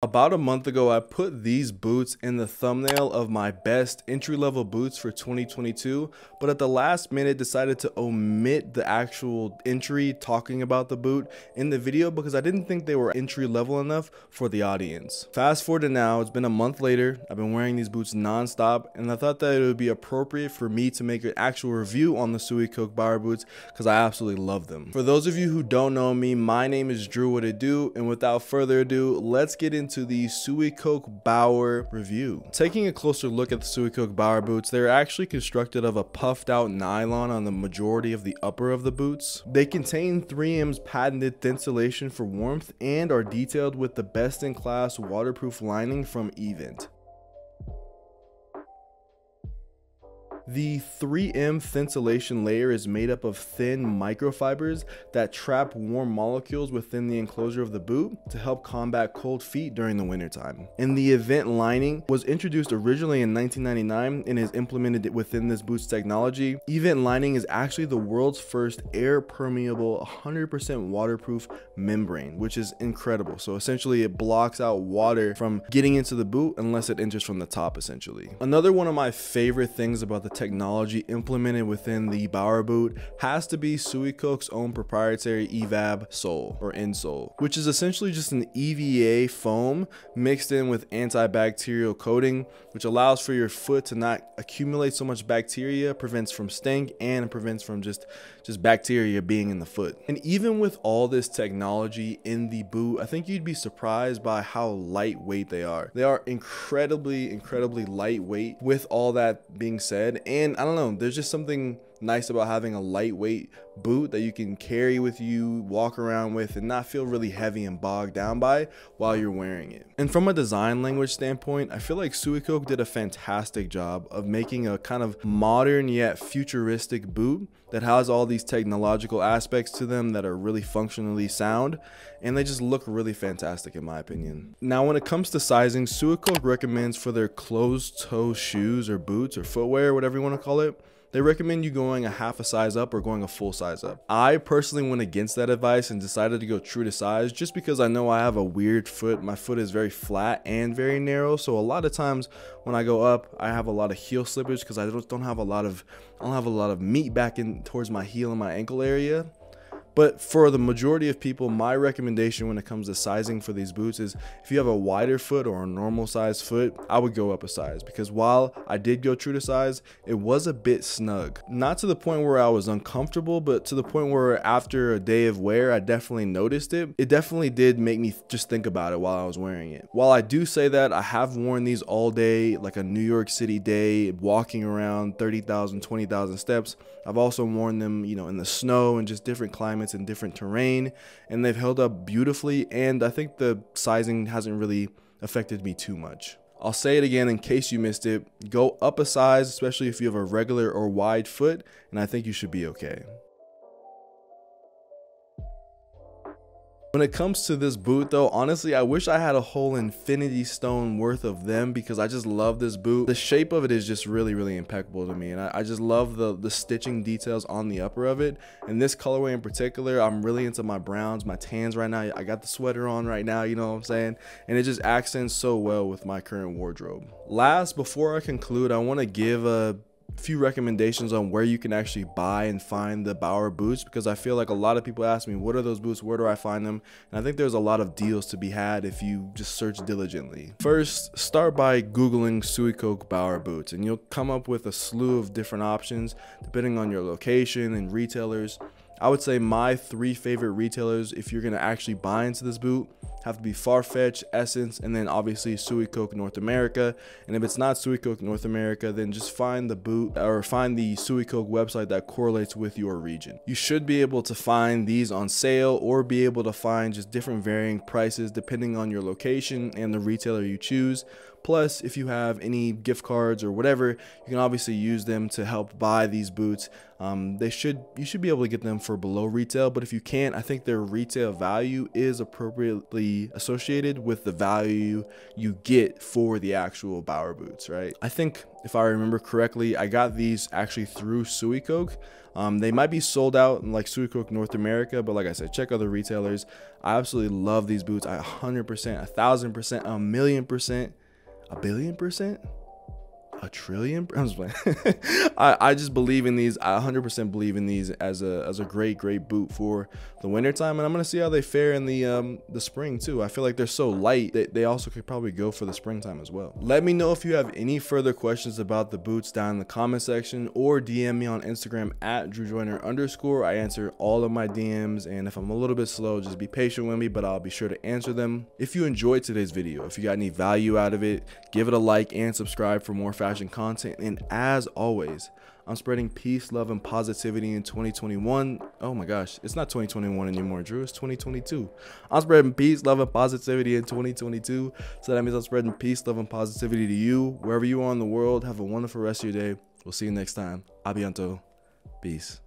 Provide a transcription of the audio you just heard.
About a month ago, I put these boots in the thumbnail of my best entry level boots for 2022, but at the last minute decided to omit the actual entry talking about the boot in the video because I didn't think they were entry level enough for the audience. Fast forward to now, it's been a month later, I've been wearing these boots non-stop, and I thought that it would be appropriate for me to make an actual review on the Suicoke Bower boots because I absolutely love them. For those of you who don't know me, my name is Drew What It Do, and without further ado, let's get into into the Suicoke Bower review. Taking a closer look at the Suicoke Bower boots, they're actually constructed of a puffed out nylon on the majority of the upper of the boots. They contain 3M's patented thinsulation for warmth and are detailed with the best in class waterproof lining from eVent. The 3M thinsulation layer is made up of thin microfibers that trap warm molecules within the enclosure of the boot to help combat cold feet during the wintertime. And the eVent lining was introduced originally in 1999 and is implemented within this boot's technology. eVent lining is actually the world's first air permeable 100% waterproof membrane, which is incredible. So essentially it blocks out water from getting into the boot unless it enters from the top essentially. Another one of my favorite things about the technology implemented within the Bower boot has to be Suicoke's own proprietary EVAB sole or insole, which is essentially just an EVA foam mixed in with antibacterial coating, which allows for your foot to not accumulate so much bacteria, prevents from stink, and prevents from just, just bacteria being in the foot. And even with all this technology in the boot, I think you'd be surprised by how lightweight they are. They are incredibly, incredibly lightweight. With all that being said, and I don't know, there's just something nice about having a lightweight boot that you can carry with you, walk around with, and not feel really heavy and bogged down by while you're wearing it. And from a design language standpoint, I feel like Suicoke did a fantastic job of making a kind of modern yet futuristic boot that has all these technological aspects to them that are really functionally sound and they just look really fantastic in my opinion. Now when it comes to sizing, Suicoke recommends for their closed toe shoes or boots or footwear, whatever you want to call it, they recommend you going a half a size up or going a full size up. I personally went against that advice and decided to go true to size just because I know I have a weird foot. My foot is very flat and very narrow. So a lot of times when I go up, I have a lot of heel slippage because I don't, don't have a lot of I don't have a lot of meat back in towards my heel and my ankle area. But for the majority of people, my recommendation when it comes to sizing for these boots is if you have a wider foot or a normal size foot, I would go up a size because while I did go true to size, it was a bit snug. Not to the point where I was uncomfortable, but to the point where after a day of wear, I definitely noticed it. It definitely did make me just think about it while I was wearing it. While I do say that, I have worn these all day, like a New York City day, walking around 30,000, 20,000 steps. I've also worn them, you know, in the snow and just different climates in different terrain and they've held up beautifully and I think the sizing hasn't really affected me too much. I'll say it again in case you missed it. Go up a size, especially if you have a regular or wide foot, and I think you should be okay. When it comes to this boot though, honestly, I wish I had a whole infinity stone worth of them because I just love this boot. The shape of it is just really, really impeccable to me. And I, I just love the, the stitching details on the upper of it. And this colorway in particular, I'm really into my browns, my tans right now. I got the sweater on right now, you know what I'm saying? And it just accents so well with my current wardrobe. Last, before I conclude, I want to give a few recommendations on where you can actually buy and find the Bower boots because I feel like a lot of people ask me, what are those boots? Where do I find them? And I think there's a lot of deals to be had if you just search diligently. First, start by Googling Suicoke Bower boots and you'll come up with a slew of different options depending on your location and retailers. I would say my three favorite retailers, if you're gonna actually buy into this boot, have to be Farfetch, SSENSE, and then obviously Suicoke North America. And if it's not Suicoke North America, then just find the boot or find the Suicoke website that correlates with your region. You should be able to find these on sale or be able to find just different varying prices depending on your location and the retailer you choose. Plus, if you have any gift cards or whatever, you can obviously use them to help buy these boots. Um, they should you should be able to get them for below retail, but if you can't, I think their retail value is appropriately associated with the value you get for the actual Bower boots, right? I think if I remember correctly, I got these actually through Suicoke. Um, they might be sold out in like Suicoke North America, but like I said, check other retailers. I absolutely love these boots. I 100%, a thousand percent, a million percent, a billion percent a trillion. I'm just playing. I, I just believe in these. I 100% believe in these as a as a great great boot for the winter time, and I'm gonna see how they fare in the um the spring too. I feel like they're so light that they also could probably go for the springtime as well. Let me know if you have any further questions about the boots down in the comment section or DM me on Instagram at Drew Joiner underscore. I answer all of my DMs, and if I'm a little bit slow, just be patient with me, but I'll be sure to answer them. If you enjoyed today's video, if you got any value out of it, give it a like and subscribe for more fashion content. And as always, I'm spreading peace, love, and positivity in 2021. Oh my gosh, it's not 2021 anymore, Drew. It's 2022. I'm spreading peace, love, and positivity in 2022. So that means I'm spreading peace, love, and positivity to you, wherever you are in the world. Have a wonderful rest of your day. We'll see you next time. Abianto. Peace.